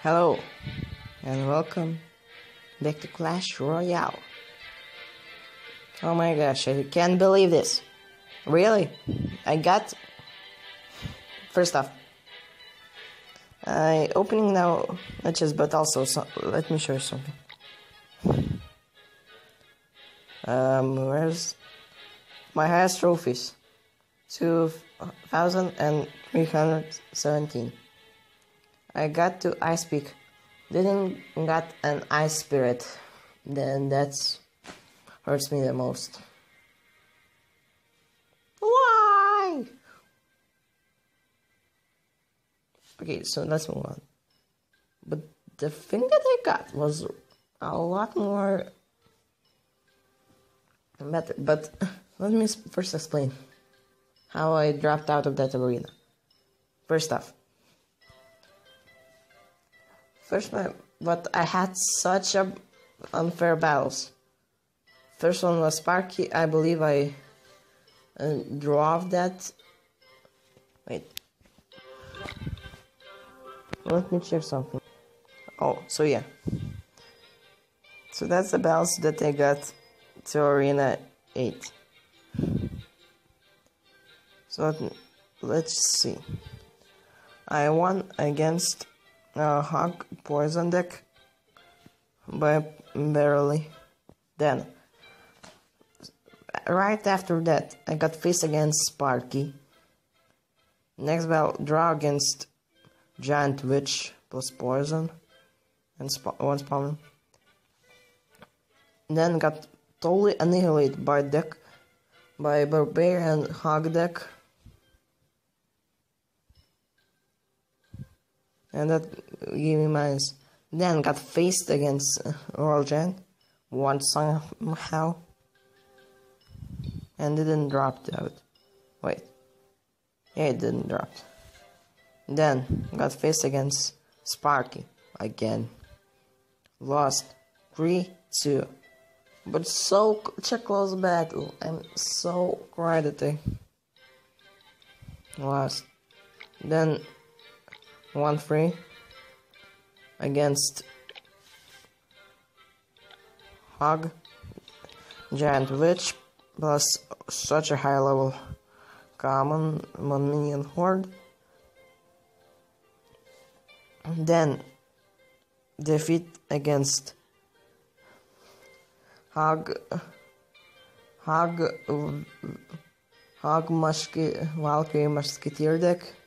Hello and welcome back to Clash Royale. Oh my gosh, I can't believe this. Really? I got. First off, I opening now matches, but also so, let me show you something. Um, where's my highest trophies? 2,317. I got to Ice Peak. Didn't got an Ice Spirit. Then that's hurts me the most. Why? Okay, so let's move on. But the thing that I got was a lot more better. But let me first explain how I dropped out of that arena. First off, first one, but I had such a unfair battles. First one was Sparky. I believe I uh, drove that. Wait. Let me check something. Oh, so yeah. So that's the battles that I got to Arena 8. So let, let's see. I won against Hog Poison deck by barely. Then, right after that, I got face against Sparky. Next battle, draw against Giant Witch plus Poison and sp one spawn. Then got totally annihilated by deck by Barbarian Hog deck. And that me mines. Then got faced against Gen. Won somehow. And didn't drop out. Wait. Yeah, it didn't drop. Then got faced against Sparky again. Lost 3 2. But so such a close battle. I'm so it. Lost. Then 1 3 against Hog Giant Witch plus such a high level common one minion horde. Then defeat against Hog Hog Hog Valkyrie Musketeer deck.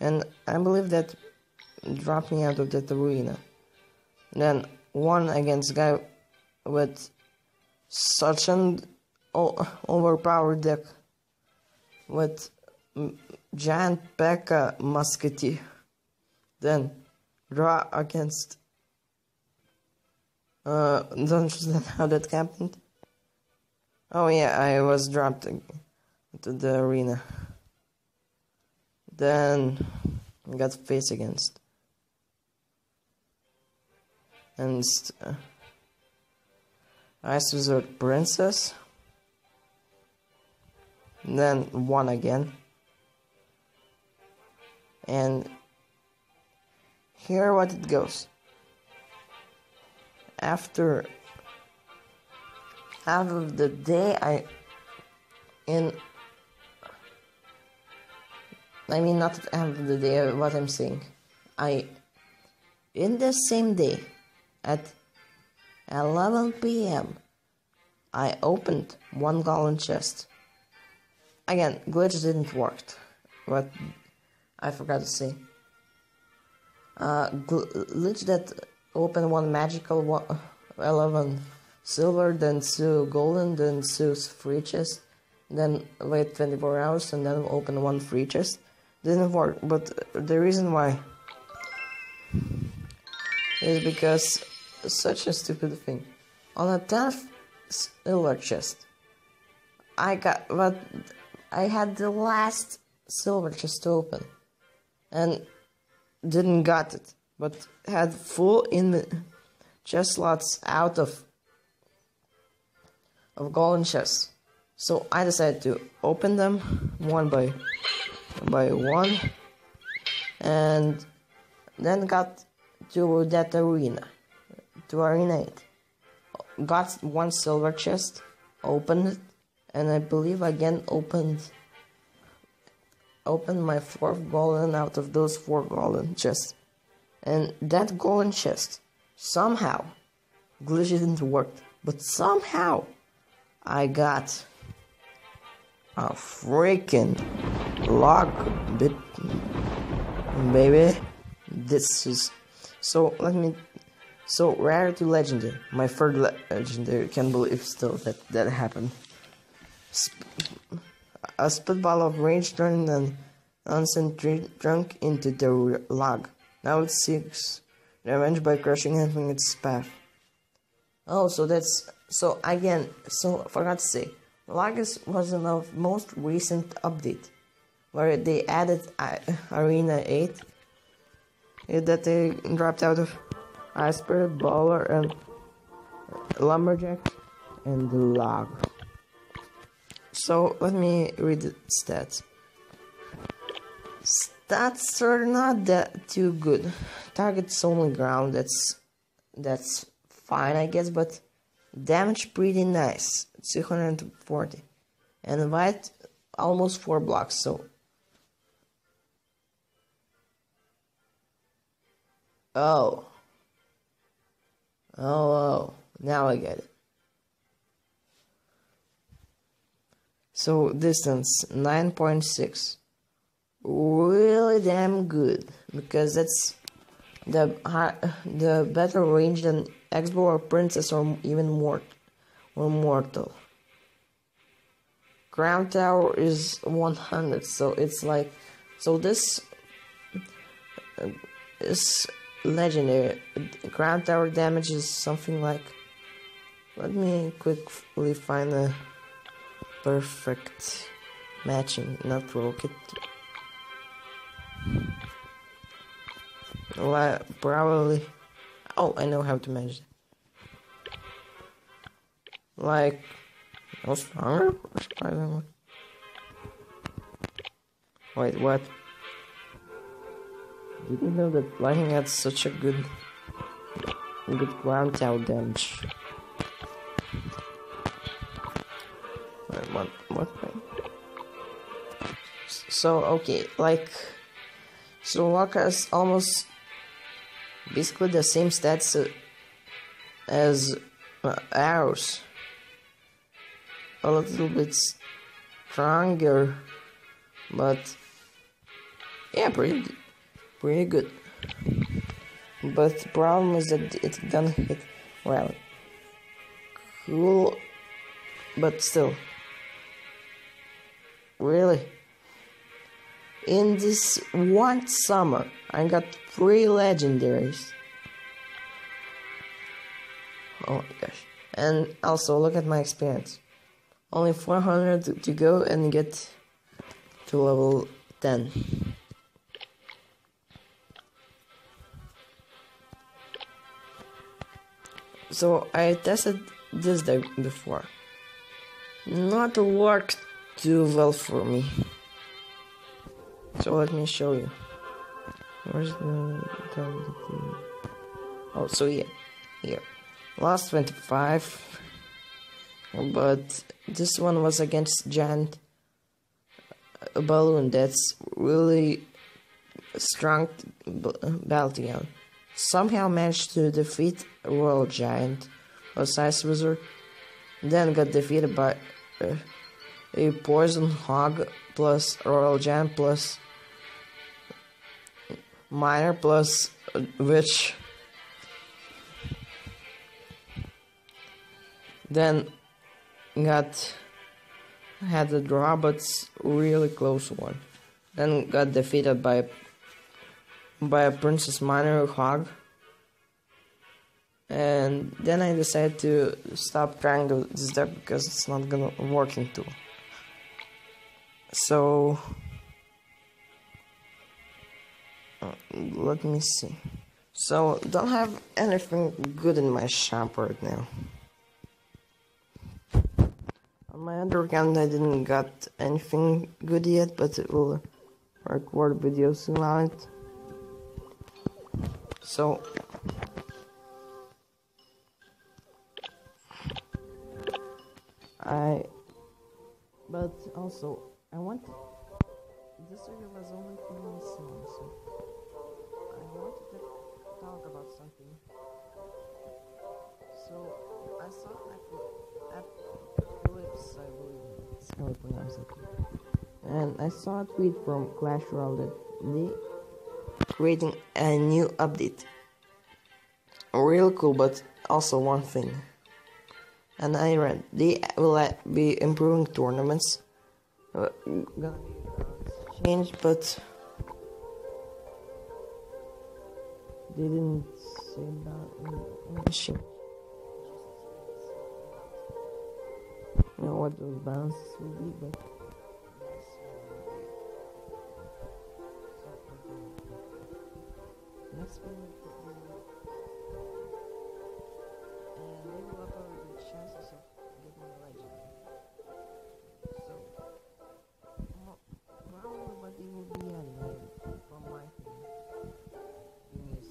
And I believe that dropped me out of that arena. Then one against guy with such an overpowered deck with giant P.E.K.K.A musketeer. Then draw against uh don't understand how that happened. Oh yeah, I was dropped into the arena. Then I got face against. And uh, Ice Wizard Princess. And then one again. And here what it goes. After half of the day I in I mean not at the end of the day what I'm saying. I in the same day at 11 p.m. I opened one golden chest. Again, glitch didn't work, but I forgot to say. Uh, glitch that opened one magical one, 11 silver, then two golden, then two free chest, then wait 24 hours and then open one free chest didn't work. But the reason why is because such a stupid thing. On a 10th silver chest, I got but I had the last silver chest to open and didn't got it, but had full in the chest slots out of of golden chests. So I decided to open them one by by one and then got to that arena, to arena 8. Got one silver chest, opened it, and I believe again opened opened my fourth golden out of those four golden chests. And that golden chest, somehow, glitch didn't work, but somehow I got a freaking log bit, baby. This is so. Let me. So rare to legendary. My third legendary. Can't believe still that that happened. Sp a spitball of rage turned an unsent drunk into the log. Now it seeks revenge by crushing him in its path. Oh, so that's so again. So forgot to say, Lagos was in the most recent update, where they added uh, Arena 8, that they dropped out of Spirit, Bowler, and Lumberjack, and Log. So let me read the stats. Stats are not that too good. Target's only ground. That's that's fine, I guess, but damage pretty nice. 240, and white almost four blocks. So. Oh. Oh, oh. Now I get it. So distance 9.6. Really damn good because that's the high, the better range than X-Bow or Princess or even more or Mortar. Ground Tower is 100, so it's like so this uh, is legendary. Ground Tower damage is something like. Let me quickly find the perfect matching, not rocket. Well, probably. Oh, I know how to manage it. Like, no stronger? Wait, what? Didn't know that lightning had such a good, good ground tower damage. what what so okay like Slovakia is almost basically the same stats as uh, ours a little bit stronger but yeah pretty pretty good but the problem is that it doesn't hit well cool but still Really? In this one summer, I got three legendaries. Oh my gosh. And also, look at my experience. Only 400 to go and get to level 10. So I tested this deck before. Not worked too well for me. So let me show you. Where's the... Oh, so yeah. Here. Last 25. But this one was against Giant Balloon. That's really strong Balteon. Somehow managed to defeat Royal Giant Ice Wizard. Then got defeated by... Uh, a poison hog plus royal gem plus miner plus witch then got had draw but really close one then got defeated by by a princess miner hog and then I decided to stop trying this deck because it's not gonna working too so uh, let me see. So don't have anything good in my shop right now. On my other account I didn't got anything good yet but it will record videos on it So I but also I want this video was only for me soon, so I wanted to talk about something. So I saw that Eclipse, I believe how I pronounce it. And I saw a tweet from Clash Royale that they creating a new update. Real cool, but also one thing. And I read they will be improving tournaments. Uh, changed, but didn't say that the know what those balances will be, but next one will and they will upload the chances of getting a legend. So probably what they will be adding like, from my thing is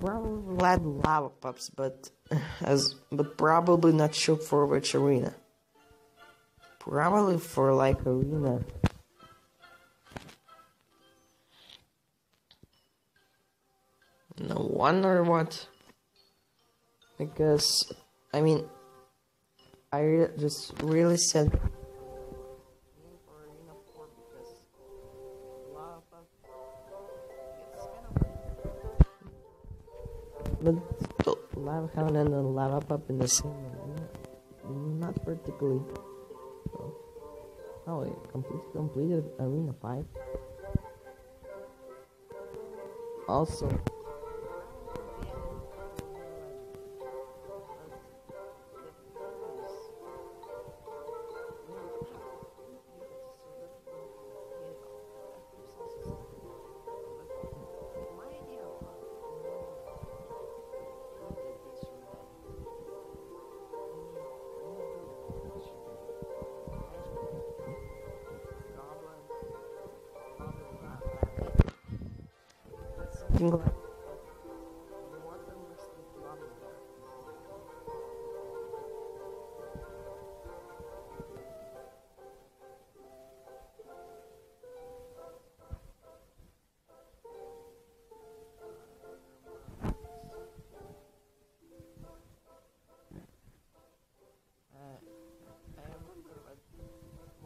probably will lava pups, but as but probably not sure for which arena. Probably for like arena. No wonder what. Because I mean, I re just really said. But lava hound and the lava pup in the same not particularly oh wait complete, completed arena 5 also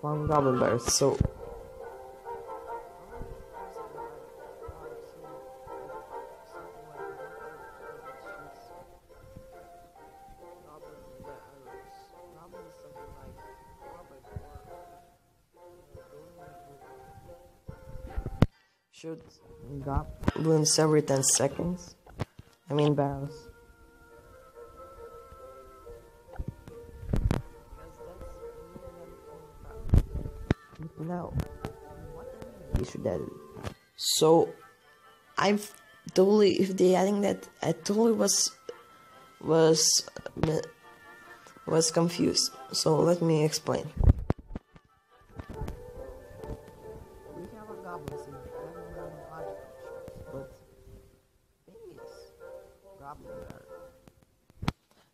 spawn goblin bears so shoot goblins every 10 seconds. I mean barrels. You should add it. So, I've totally, if they adding that, I totally was, was, was confused. So let me explain.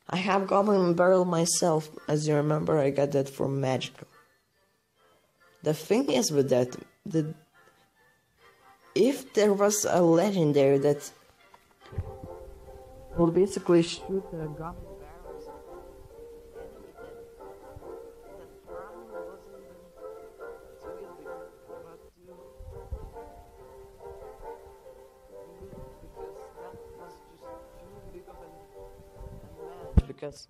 I have Goblin Barrel myself, as you remember, I got that from Magical. The thing is with that, the if there was a legendary that will basically shoot a Goblin because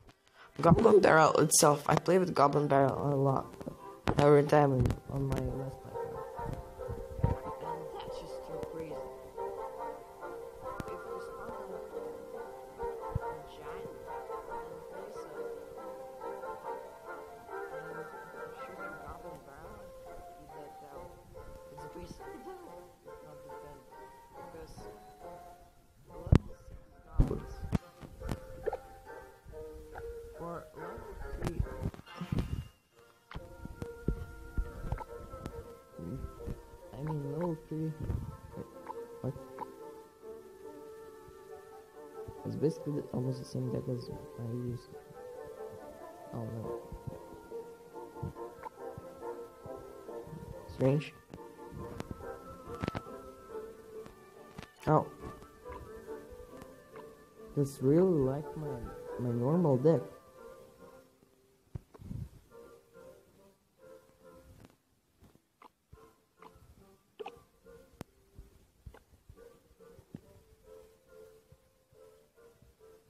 Goblin Barrel itself, I play with Goblin Barrel a lot. Every time on my Let's basically almost the same deck as I used. Oh no. Strange. Oh. That's really like my my normal deck.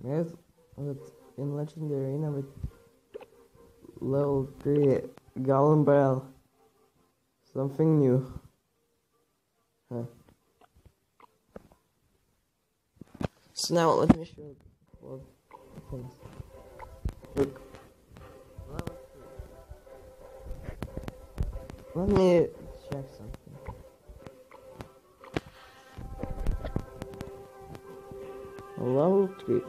Yes, with in legendary arena with level three Goblin Barrel. Something new. Huh. So now let me show. Look. Let me Check something. level three.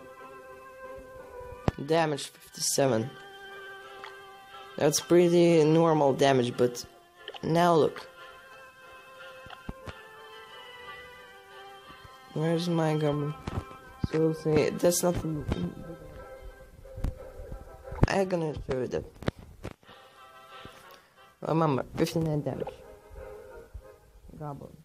Damage fifty-seven. That's pretty normal damage, but now look. Where's my goblin? So that's not. I'm gonna you that. Remember, fifty-nine damage. Goblin.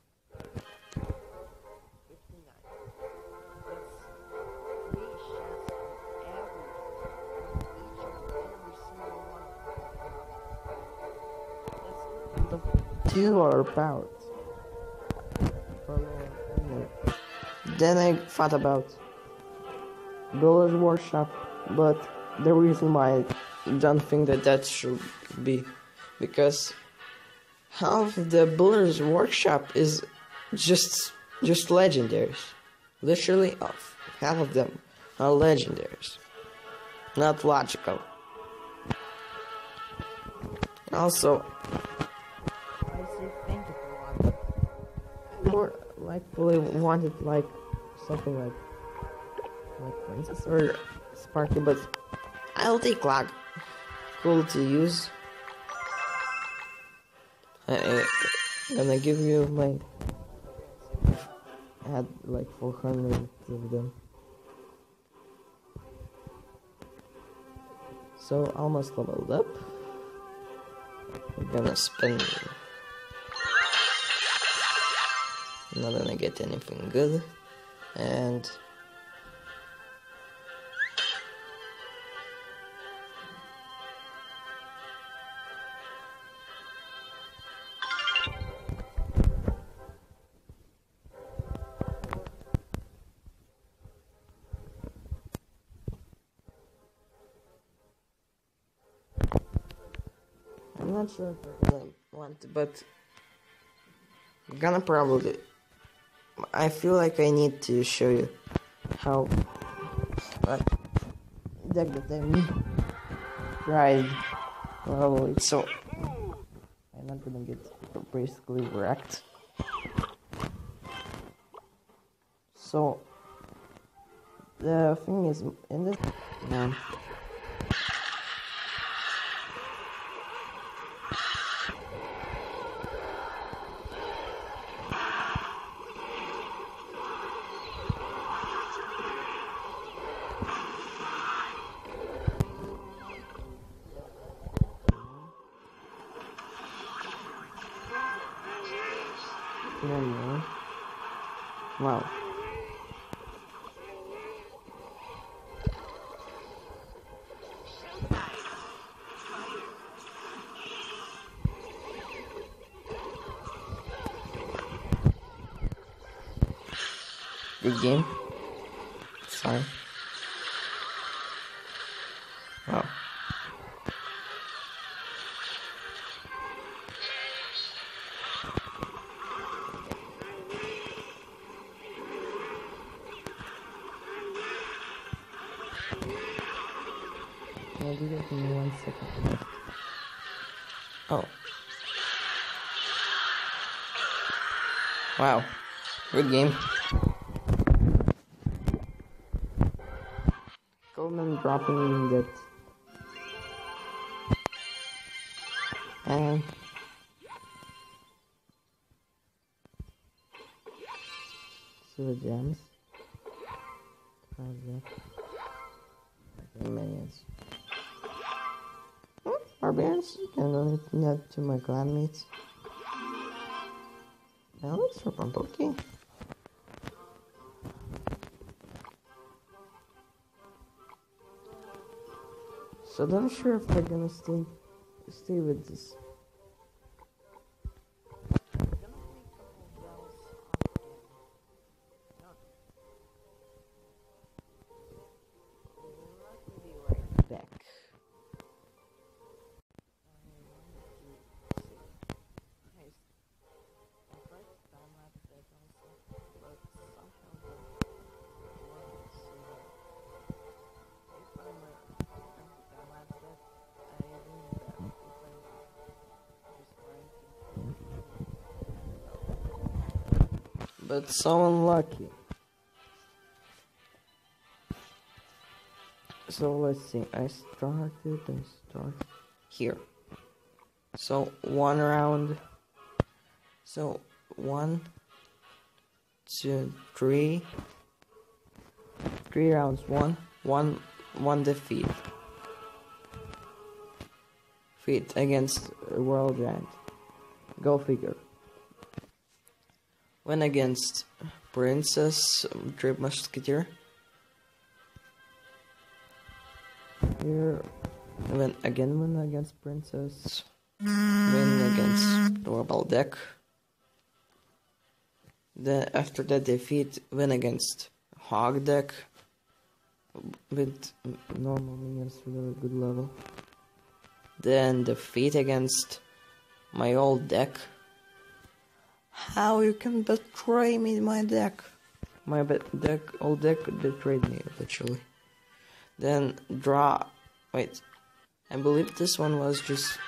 Two are powered. Then I thought about Builder's Workshop, but the reason why I don't think that that should be because half the Builder's Workshop is just just legendaries. Literally half. Half of them are legendaries. Not logical. Also, more likely wanted like something like like princess or sparky, but I'll take lag. Cool to use. I, I, gonna give you my I had like 400 of them. So almost leveled up. We're gonna spend. Not gonna get anything good, and I'm not sure if I want but I'm gonna probably. I feel like I need to show you how like that I'm tried probably so I'm not gonna get basically wrecked. So the thing is in this no. One more. Wow. Good game. Sorry. Wow. I'll do that in one second. Oh. Wow. Good game. Coleman dropping that. To my clanmates. Now let's for Pampoki. So I'm not sure if I'm gonna stay stay with this. But so unlucky. So let's see. I started. I start here. So one round. So one, two, three. Three rounds. One, one, one defeat. Feat against world giant. Go figure. Win against Princess Trip Musketeer. Here, win again. Win against Princess. Win against Rebel Deck. Then after that defeat, win against Hog Deck with normal minions really good level. Then defeat against my old deck. How you can betray me, my deck? My deck, old deck betrayed me eventually. Then draw. Wait, I believe this one was just.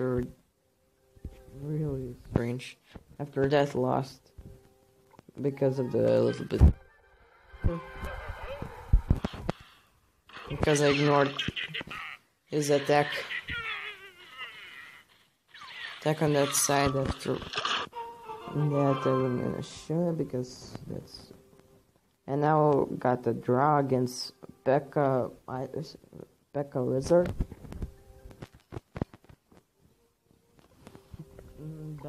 After. Really strange. After death lost. Because of the little bit. Because I ignored his attack. Attack on that side after that I'm gonna show because that's and now got the draw against Becca Becca Lizard.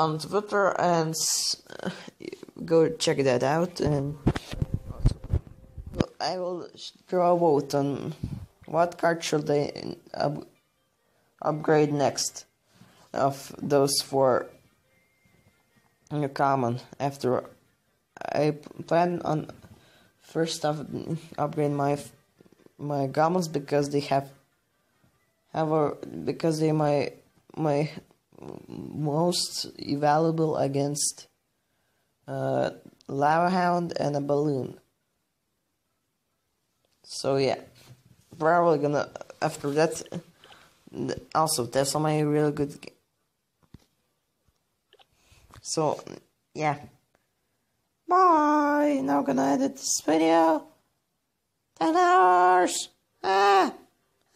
on Twitter and uh, go check that out and I will draw a vote on what card should they up, upgrade next of those four common after I plan on first off upgrade my my goblins because they have have a because they my my most valuable against uh, lava hound and a balloon. So yeah, probably gonna after that also there's so many really good. Ga- so yeah. Bye. Now gonna edit this video. Ten hours. Ah,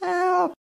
help.